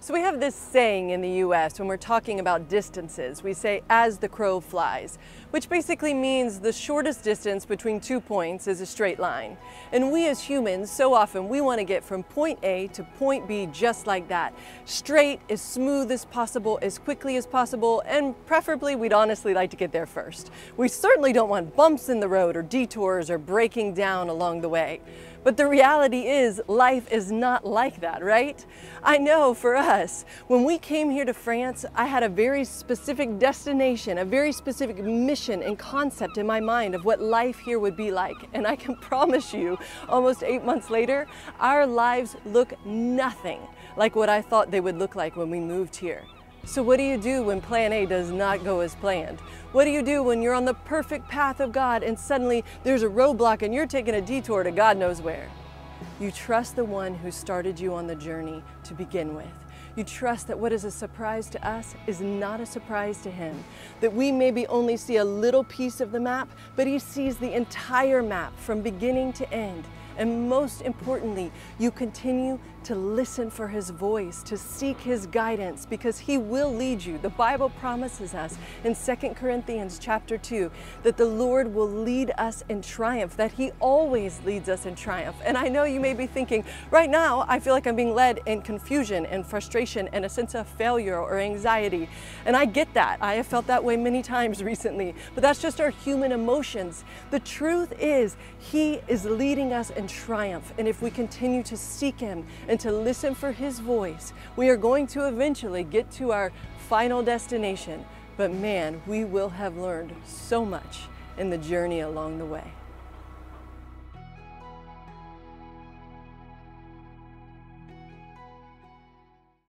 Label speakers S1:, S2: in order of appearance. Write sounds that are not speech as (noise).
S1: So we have this saying in the US when we're talking about distances. We say, as the crow flies, which basically means the shortest distance between two points is a straight line. And we as humans, so often we want to get from point A to point B just like that. Straight, as smooth as possible, as quickly as possible, and preferably we'd honestly like to get there first. We certainly don't want bumps in the road or detours or breaking down along the way. But the reality is, life is not like that, right? I know for us, when we came here to France, I had a very specific destination, a very specific mission and concept in my mind of what life here would be like. And I can (laughs) promise you, almost eight months later, our lives look nothing like what I thought they would look like when we moved here. So what do you do when plan A does not go as planned? What do you do when you're on the perfect path of God and suddenly there's a roadblock and you're taking a detour to God knows where? You trust the one who started you on the journey to begin with. You trust that what is a surprise to us is not a surprise to him. That we maybe only see a little piece of the map, but he sees the entire map from beginning to end. And most importantly, you continue to listen for his voice, to seek his guidance because he will lead you. The Bible promises us in 2 Corinthians chapter 2 that the Lord will lead us in triumph, that he always leads us in triumph. And I know you may be thinking, right now, I feel like I'm being led in confusion and frustration and a sense of failure or anxiety. And I get that. I have felt that way many times (laughs) recently, but that's just our human emotions. The truth is, he is leading us in triumph. And if we continue to seek him and to listen for His voice, we are going to eventually get to our final destination. But man, we will have learned so much in the journey along the way.